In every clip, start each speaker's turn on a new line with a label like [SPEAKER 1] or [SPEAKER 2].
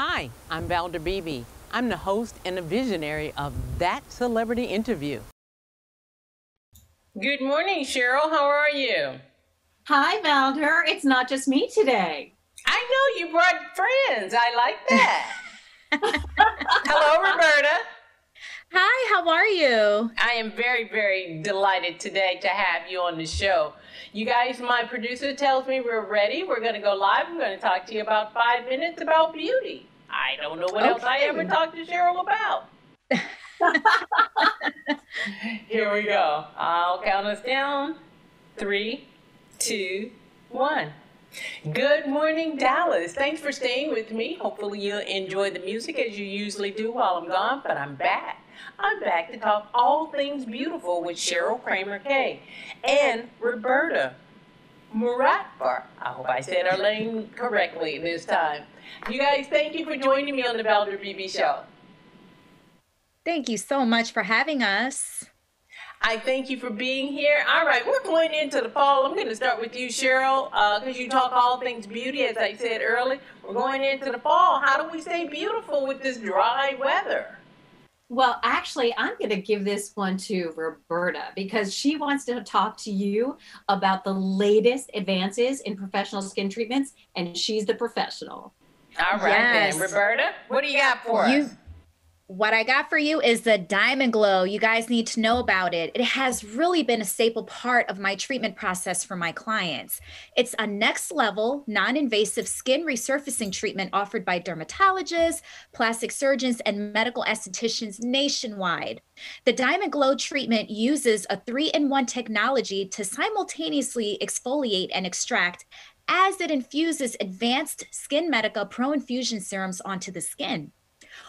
[SPEAKER 1] Hi, I'm Valder Beebe. I'm the host and the visionary of That Celebrity Interview. Good morning, Cheryl. How are you?
[SPEAKER 2] Hi, Valder. It's not just me today.
[SPEAKER 1] I know you brought friends. I like that. Hello, Roberta.
[SPEAKER 3] Hi, how are you?
[SPEAKER 1] I am very, very delighted today to have you on the show. You guys, my producer tells me we're ready. We're going to go live. I'm going to talk to you about five minutes about beauty. I don't know what okay. else I ever talked to Cheryl about. Here we go. I'll count us down. Three, two, one. Good morning, Dallas. Thanks for staying with me. Hopefully, you'll enjoy the music as you usually do while I'm gone, but I'm back. I'm back to talk all things beautiful with Cheryl Kramer Kaye and Roberta Muratbar. I hope I said her name correctly this time. You guys, thank you for joining me on the Valder Beebe Show.
[SPEAKER 3] Thank you so much for having us.
[SPEAKER 1] I thank you for being here. All right, we're going into the fall. I'm going to start with you, Cheryl, because uh, you talk all things beauty, as I said earlier. We're going into the fall. How do we stay beautiful with this dry weather?
[SPEAKER 2] Well, actually, I'm going to give this one to Roberta because she wants to talk to you about the latest advances in professional skin treatments, and she's the professional.
[SPEAKER 1] All right, yes. then, Roberta, what do you got for you, us?
[SPEAKER 3] What I got for you is the Diamond Glow. You guys need to know about it. It has really been a staple part of my treatment process for my clients. It's a next level, non invasive skin resurfacing treatment offered by dermatologists, plastic surgeons, and medical estheticians nationwide. The Diamond Glow treatment uses a three in one technology to simultaneously exfoliate and extract as it infuses advanced Skin Medica Pro Infusion serums onto the skin.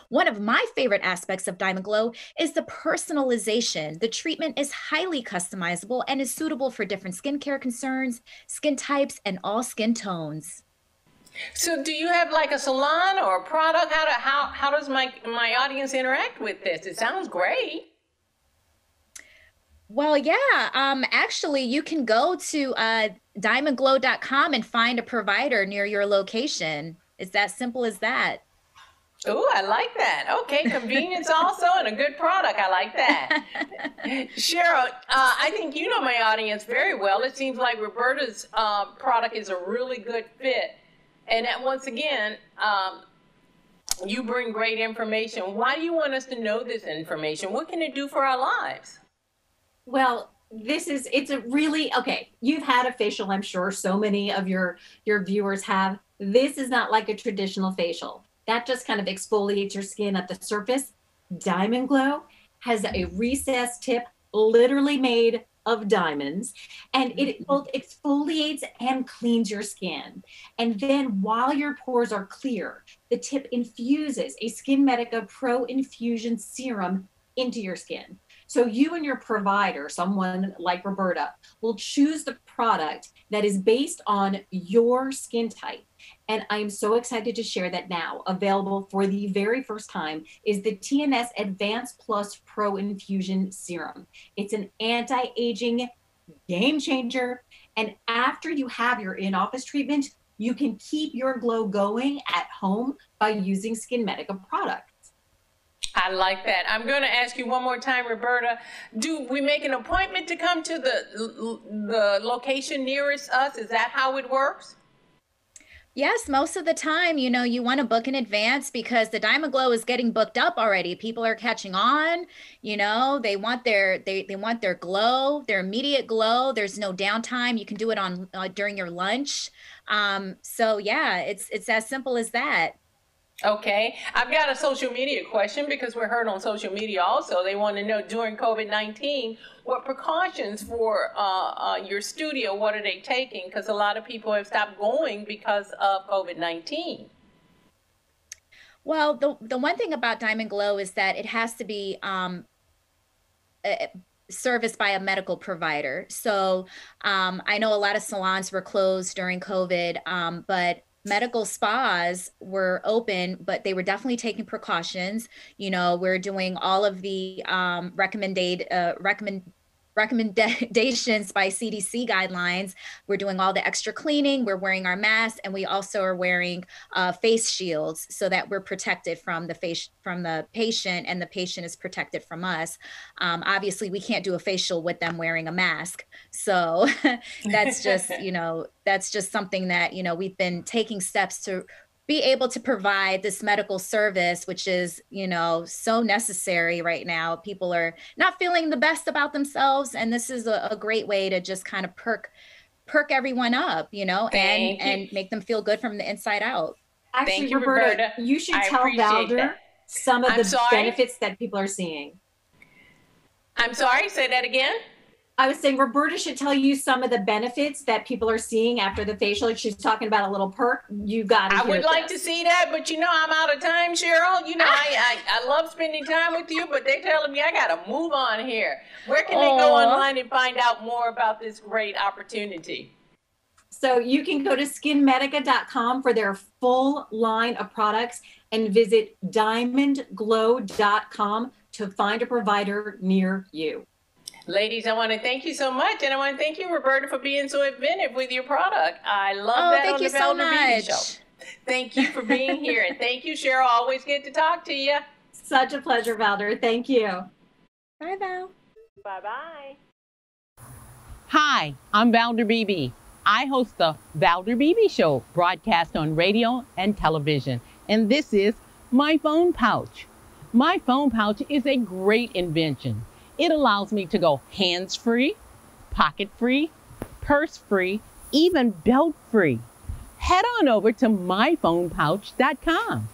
[SPEAKER 3] One of my favorite aspects of Diamond Glow is the personalization. The treatment is highly customizable and is suitable for different skincare concerns, skin types, and all skin tones.
[SPEAKER 1] So, do you have like a salon or a product? How do, how how does my my audience interact with this? It sounds great.
[SPEAKER 3] Well, yeah. Um, actually, you can go to uh, diamondglow.com and find a provider near your location. It's that simple as that.
[SPEAKER 1] Oh, I like that. Okay, convenience also and a good product. I like that. Cheryl, uh, I think you know my audience very well. It seems like Roberta's uh, product is a really good fit. And that, once again, um, you bring great information. Why do you want us to know this information? What can it do for our lives?
[SPEAKER 2] Well, this is it's a really okay you've had a facial i'm sure so many of your your viewers have this is not like a traditional facial that just kind of exfoliates your skin at the surface. Diamond Glow has a recessed tip literally made of diamonds and it mm-hmm. both exfoliates and cleans your skin. And then while your pores are clear, the tip infuses a Skin Medica Pro Infusion Serum into your skin. So you and your provider, someone like Roberta, will choose the product that is based on your skin type. And I'm so excited to share that now, available for the very first time, is the TNS Advanced Plus Pro Infusion Serum. It's an anti aging game changer. And after you have your in office treatment, you can keep your glow going at home by using Skin Medica products.
[SPEAKER 1] I like that. I'm going to ask you one more time, Roberta. Do we make an appointment to come to the the location nearest us? Is that how it works?
[SPEAKER 3] Yes, most of the time, you know, you want to book in advance because the Diamond Glow is getting booked up already. People are catching on, you know, they want their they they want their glow, their immediate glow. There's no downtime. You can do it on uh, during your lunch. Um so yeah, it's it's as simple as that.
[SPEAKER 1] Okay. I've got a social media question because we're heard on social media also. They want to know during COVID 19, what precautions for uh, uh, your studio, what are they taking? Because a lot of people have stopped going because of COVID 19.
[SPEAKER 3] Well, the, the one thing about Diamond Glow is that it has to be um, serviced by a medical provider. So um, I know a lot of salons were closed during COVID, um, but medical spas were open but they were definitely taking precautions. You know we're doing all of the um, recommended uh, recommend recommendations by CDC guidelines. We're doing all the extra cleaning, we're wearing our masks, and we also are wearing uh, face shields so that we're protected from the face from the patient, and the patient is protected from us. Um, obviously, we can't do a facial with them wearing a mask, so that's just you know that's just something that you know we've been taking steps to be able to provide this medical service which is you know so necessary right now people are not feeling the best about themselves and this is a, a great way to just kind of perk perk everyone up you know
[SPEAKER 1] Thank
[SPEAKER 3] and
[SPEAKER 1] you.
[SPEAKER 3] and make them feel good from the inside out
[SPEAKER 2] Actually,
[SPEAKER 1] Thank you,
[SPEAKER 2] Roberta,
[SPEAKER 1] Roberta.
[SPEAKER 2] you should
[SPEAKER 1] I
[SPEAKER 2] tell
[SPEAKER 1] appreciate
[SPEAKER 2] Valder
[SPEAKER 1] that.
[SPEAKER 2] some of
[SPEAKER 1] I'm
[SPEAKER 2] the
[SPEAKER 1] sorry?
[SPEAKER 2] benefits that people are seeing.
[SPEAKER 1] I'm sorry, say that again.
[SPEAKER 2] I was saying Roberta should tell you some of the benefits that people are seeing after the facial. She's talking about a little perk. You got to
[SPEAKER 1] I would like to see that, but you know I'm out of time, Cheryl. You know I, I, I love spending time with you, but they're telling me I gotta move on here. Where can they go online and find out more about this great opportunity?
[SPEAKER 2] So you can go to skinmedica.com for their full line of products and visit diamondglow.com to find a provider near you.
[SPEAKER 1] Ladies, I want to thank you so much, and I want to thank you, Roberta, for being so inventive with your product. I love
[SPEAKER 3] oh
[SPEAKER 1] that
[SPEAKER 3] thank
[SPEAKER 1] on
[SPEAKER 3] you
[SPEAKER 1] the
[SPEAKER 3] so
[SPEAKER 1] Valder Beebe
[SPEAKER 3] much
[SPEAKER 1] Show. Thank you for being here, and thank you, Cheryl. Always good to talk to you.
[SPEAKER 2] Such a pleasure, Valder. Thank you.
[SPEAKER 3] bye val
[SPEAKER 1] Bye bye.
[SPEAKER 4] Hi, I'm Valder Beebe. I host the Valder Beebe Show, broadcast on radio and television. And this is my phone pouch. My phone pouch is a great invention. It allows me to go hands free, pocket free, purse free, even belt free. Head on over to myphonepouch.com.